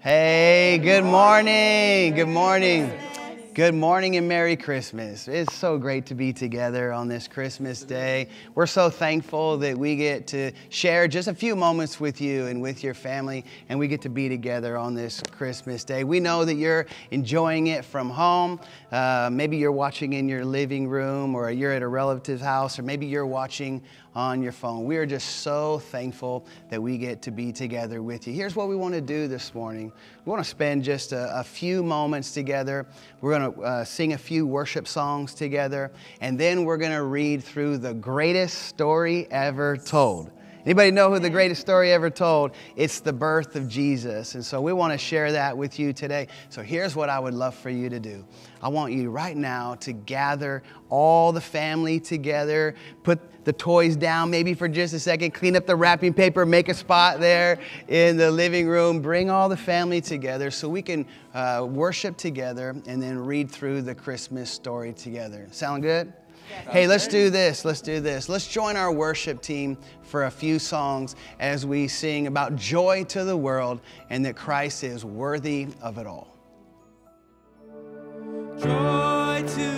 Hey, good morning. Good morning. Good morning and Merry Christmas. It's so great to be together on this Christmas day. We're so thankful that we get to share just a few moments with you and with your family, and we get to be together on this Christmas day. We know that you're enjoying it from home. Uh, maybe you're watching in your living room, or you're at a relative's house, or maybe you're watching on your phone. We are just so thankful that we get to be together with you. Here's what we want to do this morning we want to spend just a, a few moments together. We're going to uh, sing a few worship songs together, and then we're going to read through the greatest story ever told. Anybody know who the greatest story ever told? It's the birth of Jesus. And so we want to share that with you today. So here's what I would love for you to do. I want you right now to gather all the family together, put the toys down maybe for just a second, clean up the wrapping paper, make a spot there in the living room, bring all the family together so we can uh, worship together and then read through the Christmas story together. Sound good? Hey, let's do this. Let's do this. Let's join our worship team for a few songs as we sing about joy to the world and that Christ is worthy of it all. Joy to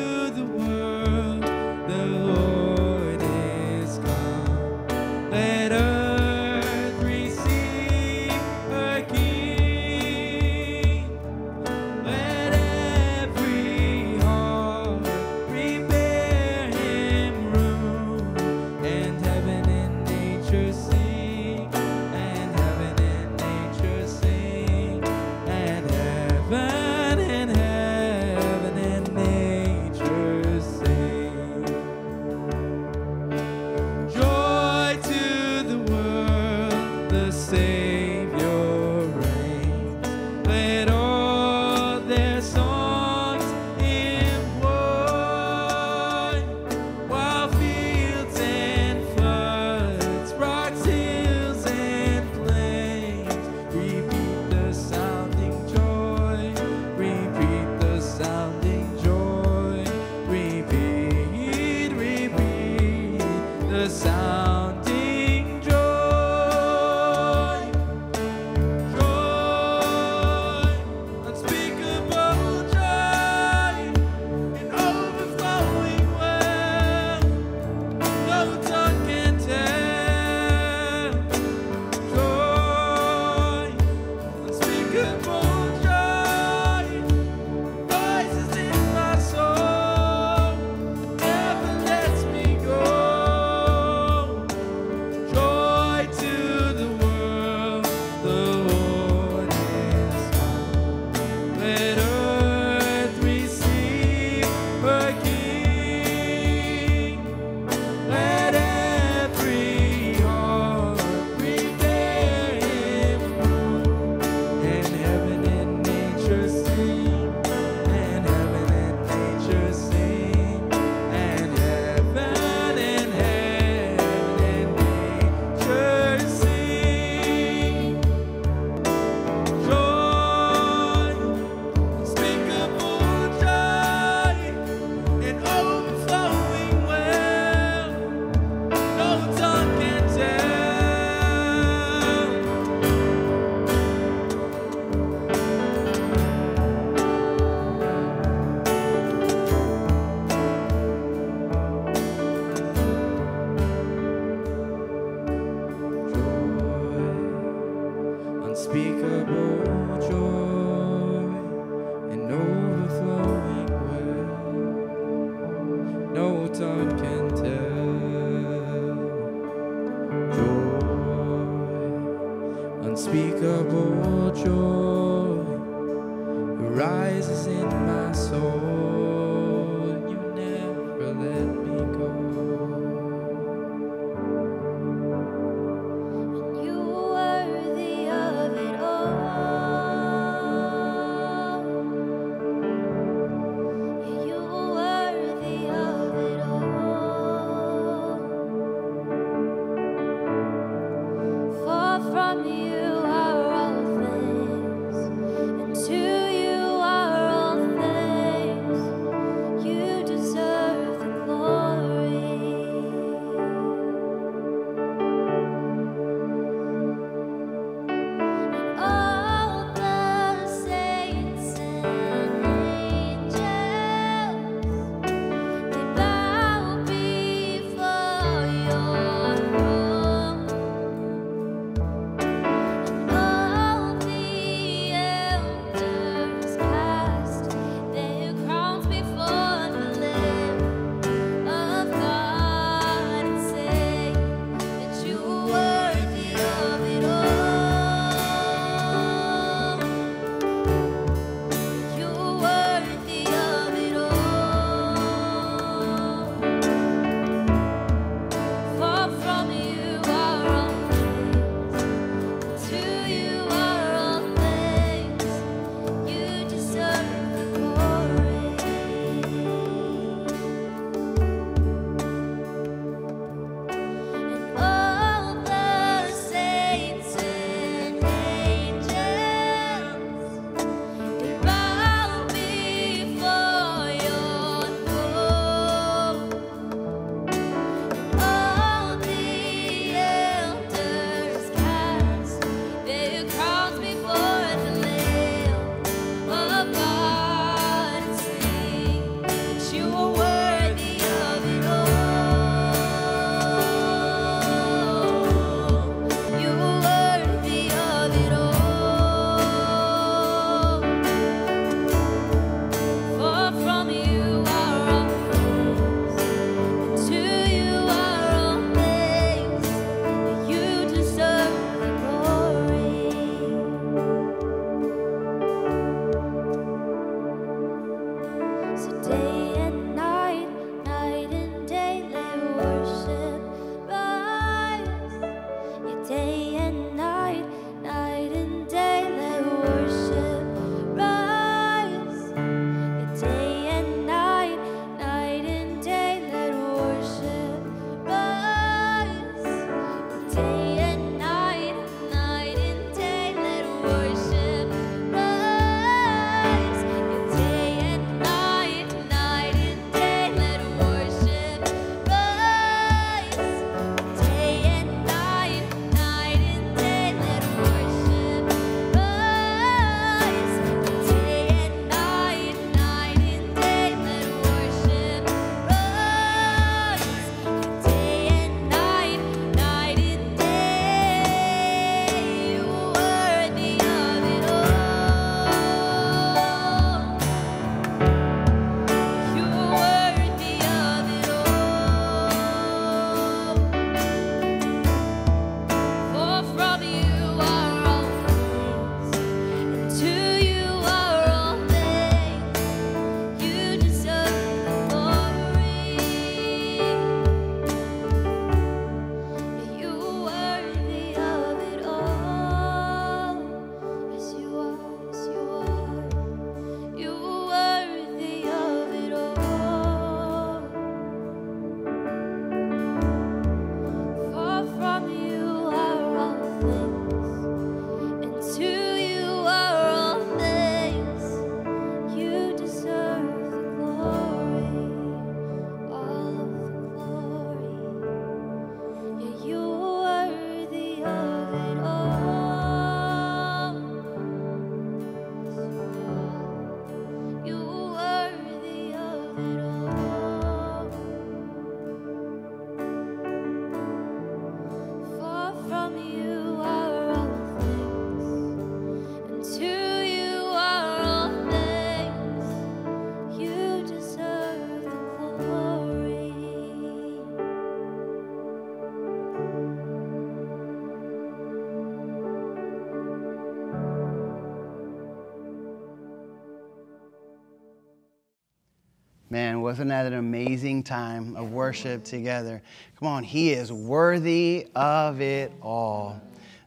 Amen. Wasn't that an amazing time of worship together? Come on, He is worthy of it all.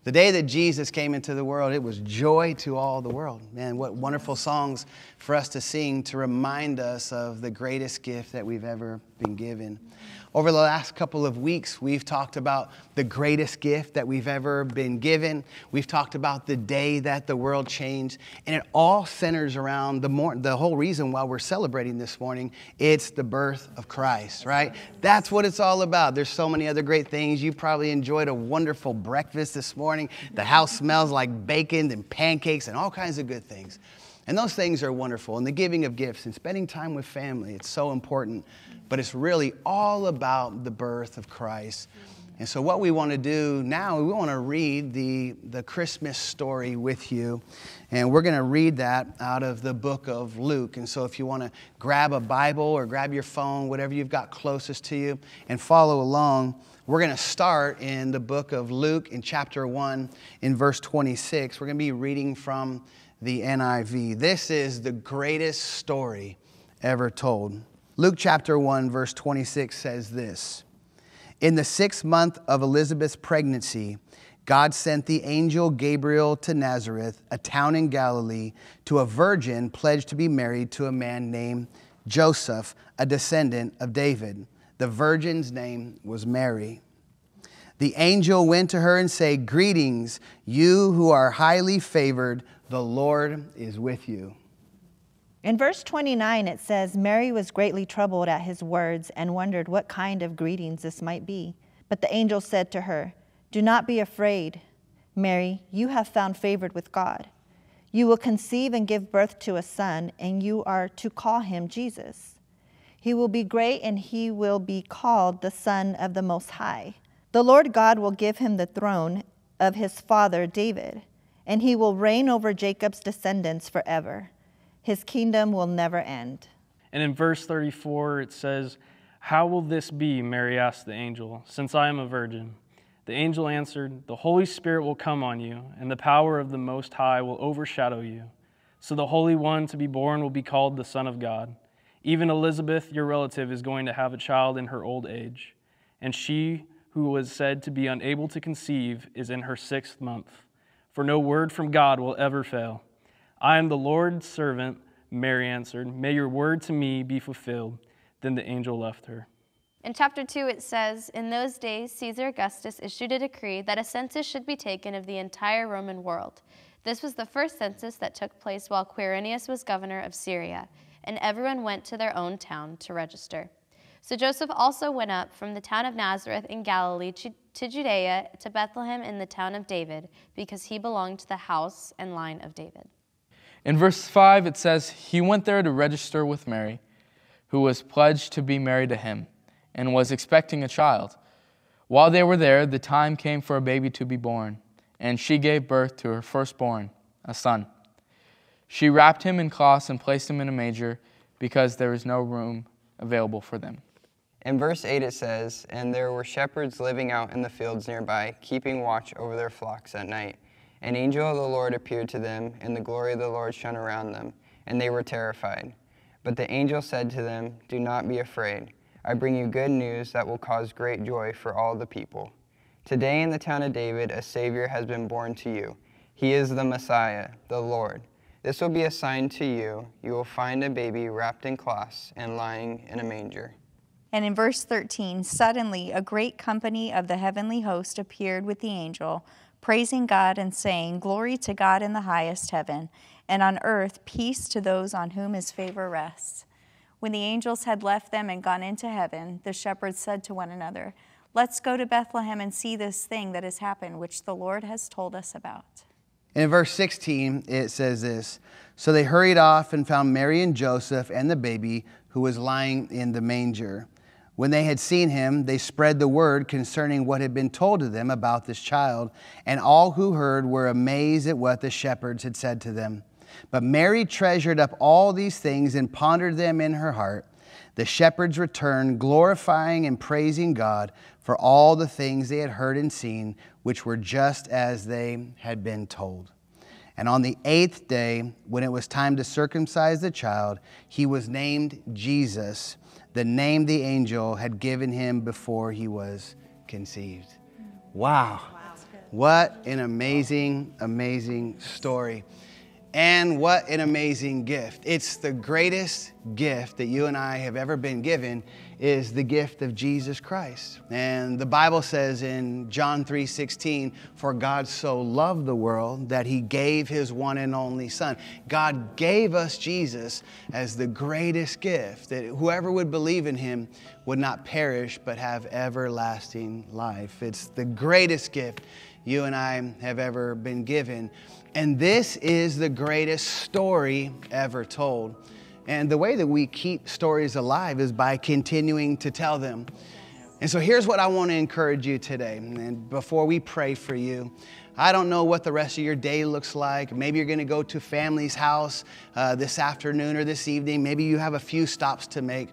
The day that Jesus came into the world, it was joy to all the world. Man, what wonderful songs for us to sing to remind us of the greatest gift that we've ever been given. Over the last couple of weeks, we've talked about the greatest gift that we've ever been given. We've talked about the day that the world changed. And it all centers around the, mor- the whole reason why we're celebrating this morning. It's the birth of Christ, right? That's what it's all about. There's so many other great things. You probably enjoyed a wonderful breakfast this morning. The house smells like bacon and pancakes and all kinds of good things. And those things are wonderful. And the giving of gifts and spending time with family, it's so important but it's really all about the birth of Christ. And so, what we want to do now, we want to read the, the Christmas story with you. And we're going to read that out of the book of Luke. And so, if you want to grab a Bible or grab your phone, whatever you've got closest to you, and follow along, we're going to start in the book of Luke in chapter 1, in verse 26. We're going to be reading from the NIV. This is the greatest story ever told. Luke chapter 1, verse 26 says this In the sixth month of Elizabeth's pregnancy, God sent the angel Gabriel to Nazareth, a town in Galilee, to a virgin pledged to be married to a man named Joseph, a descendant of David. The virgin's name was Mary. The angel went to her and said, Greetings, you who are highly favored, the Lord is with you. In verse 29, it says, Mary was greatly troubled at his words and wondered what kind of greetings this might be. But the angel said to her, Do not be afraid, Mary, you have found favor with God. You will conceive and give birth to a son, and you are to call him Jesus. He will be great, and he will be called the Son of the Most High. The Lord God will give him the throne of his father David, and he will reign over Jacob's descendants forever his kingdom will never end. And in verse 34, it says, How will this be? Mary asked the angel, since I am a virgin. The angel answered, The Holy Spirit will come on you, and the power of the Most High will overshadow you. So the Holy One to be born will be called the Son of God. Even Elizabeth, your relative, is going to have a child in her old age. And she who was said to be unable to conceive is in her sixth month. For no word from God will ever fail. I am the Lord's servant, Mary answered. May your word to me be fulfilled. Then the angel left her. In chapter 2, it says In those days, Caesar Augustus issued a decree that a census should be taken of the entire Roman world. This was the first census that took place while Quirinius was governor of Syria, and everyone went to their own town to register. So Joseph also went up from the town of Nazareth in Galilee to Judea to Bethlehem in the town of David, because he belonged to the house and line of David. In verse 5, it says, He went there to register with Mary, who was pledged to be married to him, and was expecting a child. While they were there, the time came for a baby to be born, and she gave birth to her firstborn, a son. She wrapped him in cloths and placed him in a manger because there was no room available for them. In verse 8 it says, And there were shepherds living out in the fields nearby, keeping watch over their flocks at night. An angel of the Lord appeared to them, and the glory of the Lord shone around them, and they were terrified. But the angel said to them, Do not be afraid. I bring you good news that will cause great joy for all the people. Today in the town of David, a Savior has been born to you. He is the Messiah, the Lord. This will be a sign to you. You will find a baby wrapped in cloths and lying in a manger. And in verse 13, suddenly a great company of the heavenly host appeared with the angel praising God and saying, Glory to God in the highest heaven, and on earth peace to those on whom his favor rests. When the angels had left them and gone into heaven, the shepherds said to one another, Let's go to Bethlehem and see this thing that has happened, which the Lord has told us about. In verse 16, it says this So they hurried off and found Mary and Joseph and the baby who was lying in the manger. When they had seen him, they spread the word concerning what had been told to them about this child, and all who heard were amazed at what the shepherds had said to them. But Mary treasured up all these things and pondered them in her heart. The shepherds returned, glorifying and praising God for all the things they had heard and seen, which were just as they had been told. And on the eighth day, when it was time to circumcise the child, he was named Jesus the name the angel had given him before he was conceived. Wow. What an amazing, amazing story. And what an amazing gift. It's the greatest gift that you and I have ever been given is the gift of Jesus Christ. And the Bible says in John 3:16, "For God so loved the world that he gave his one and only son." God gave us Jesus as the greatest gift that whoever would believe in him would not perish but have everlasting life. It's the greatest gift you and I have ever been given. And this is the greatest story ever told. And the way that we keep stories alive is by continuing to tell them. And so here's what I want to encourage you today. And before we pray for you, I don't know what the rest of your day looks like. Maybe you're going to go to family's house uh, this afternoon or this evening. Maybe you have a few stops to make.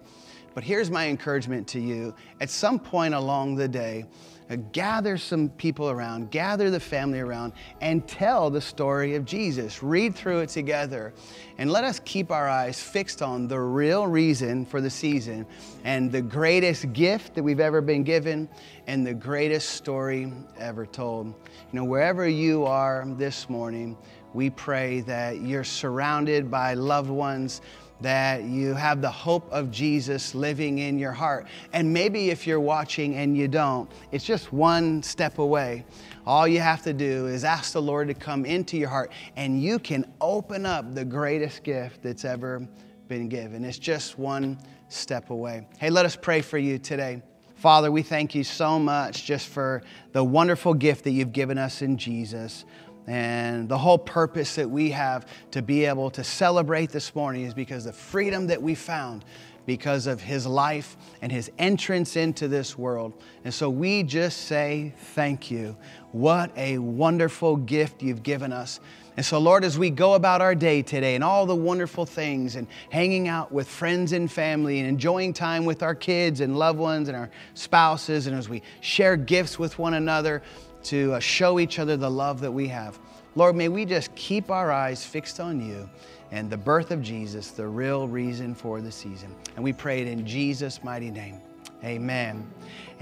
But here's my encouragement to you. At some point along the day, Uh, gather some people around, gather the family around, and tell the story of Jesus. Read through it together. And let us keep our eyes fixed on the real reason for the season and the greatest gift that we've ever been given and the greatest story ever told. You know, wherever you are this morning, we pray that you're surrounded by loved ones that you have the hope of Jesus living in your heart. And maybe if you're watching and you don't, it's just one step away. All you have to do is ask the Lord to come into your heart, and you can open up the greatest gift that's ever been given. It's just one step away. Hey, let us pray for you today. Father, we thank you so much just for the wonderful gift that you've given us in Jesus. And the whole purpose that we have to be able to celebrate this morning is because the freedom that we found because of his life and his entrance into this world. And so we just say thank you. What a wonderful gift you've given us. And so, Lord, as we go about our day today and all the wonderful things and hanging out with friends and family and enjoying time with our kids and loved ones and our spouses, and as we share gifts with one another, to uh, show each other the love that we have. Lord, may we just keep our eyes fixed on you and the birth of Jesus, the real reason for the season. And we pray it in Jesus' mighty name. Amen.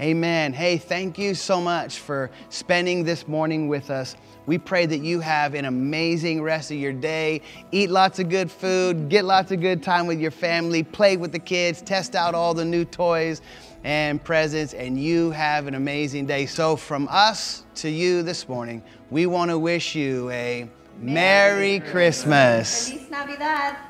Amen. Hey, thank you so much for spending this morning with us. We pray that you have an amazing rest of your day. Eat lots of good food, get lots of good time with your family, play with the kids, test out all the new toys and presents, and you have an amazing day. So, from us to you this morning, we want to wish you a Merry, Merry Christmas. Feliz Navidad.